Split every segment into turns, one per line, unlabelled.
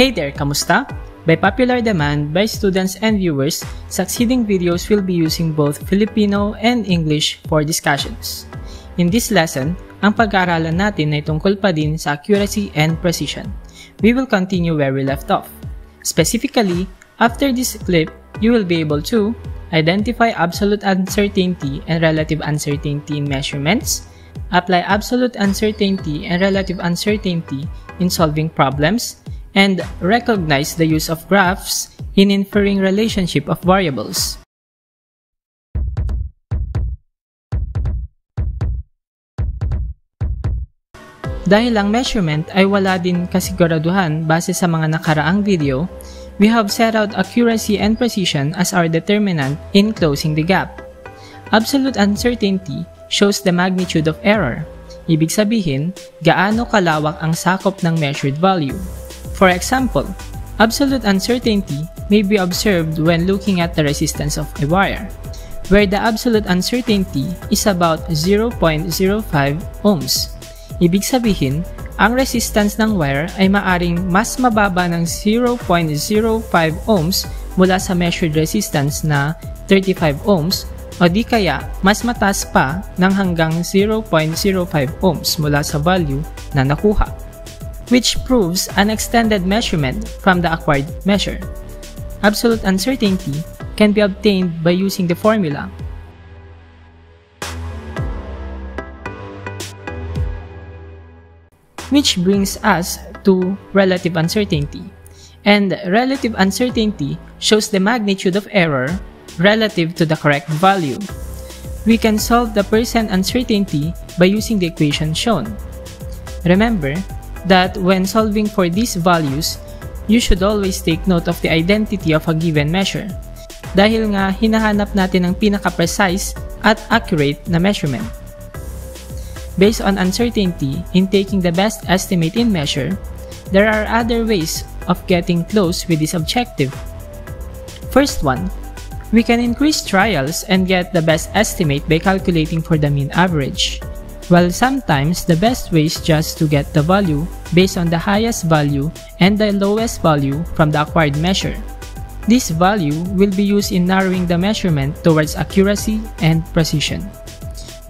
Hey there, kamusta? By popular demand by students and viewers, succeeding videos will be using both Filipino and English for discussions. In this lesson, ang pag-aaralan natin ay tungkol pa din sa accuracy and precision. We will continue where we left off. Specifically, after this clip, you will be able to identify absolute uncertainty and relative uncertainty in measurements, apply absolute uncertainty and relative uncertainty in solving problems, and recognize the use of graphs in inferring relationship of variables. Dahil ang measurement ay wala din kasiguraduhan base sa mga nakaraang video, we have set out accuracy and precision as our determinant in closing the gap. Absolute uncertainty shows the magnitude of error. Ibig sabihin, gaano kalawak ang sakop ng measured value. For example, absolute uncertainty may be observed when looking at the resistance of a wire, where the absolute uncertainty is about 0.05 ohms. Ibig sabihin, ang resistance ng wire ay maaring mas mababa ng 0.05 ohms mula sa measured resistance na 35 ohms o di kaya mas mataas pa ng hanggang 0.05 ohms mula sa value na nakuha which proves an extended measurement from the acquired measure. Absolute uncertainty can be obtained by using the formula which brings us to relative uncertainty. And relative uncertainty shows the magnitude of error relative to the correct value. We can solve the percent uncertainty by using the equation shown. Remember, that when solving for these values, you should always take note of the identity of a given measure. Dahil nga hinahanap natin ang pinaka-precise at accurate na measurement. Based on uncertainty in taking the best estimate in measure, there are other ways of getting close with this objective. First one, we can increase trials and get the best estimate by calculating for the mean average. While sometimes the best way is just to get the value based on the highest value and the lowest value from the acquired measure. This value will be used in narrowing the measurement towards accuracy and precision.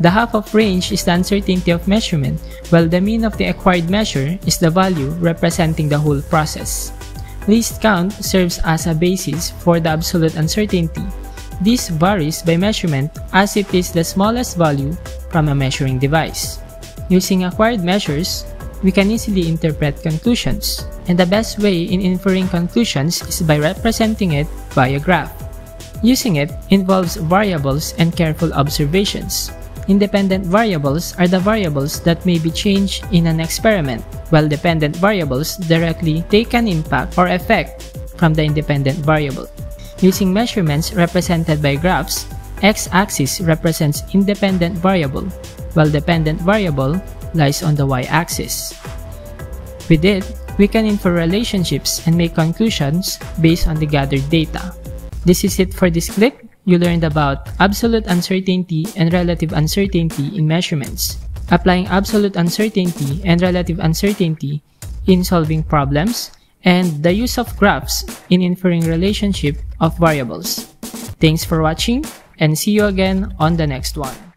The half of range is the uncertainty of measurement, while the mean of the acquired measure is the value representing the whole process. Least count serves as a basis for the absolute uncertainty. This varies by measurement as it is the smallest value from a measuring device. Using acquired measures, we can easily interpret conclusions, and the best way in inferring conclusions is by representing it by a graph. Using it involves variables and careful observations. Independent variables are the variables that may be changed in an experiment, while dependent variables directly take an impact or effect from the independent variable. Using measurements represented by graphs, x-axis represents independent variable, while dependent variable lies on the y-axis. With it, we can infer relationships and make conclusions based on the gathered data. This is it for this clip. You learned about absolute uncertainty and relative uncertainty in measurements, applying absolute uncertainty and relative uncertainty in solving problems, and the use of graphs in inferring relationship of variables. Thanks for watching and see you again on the next one.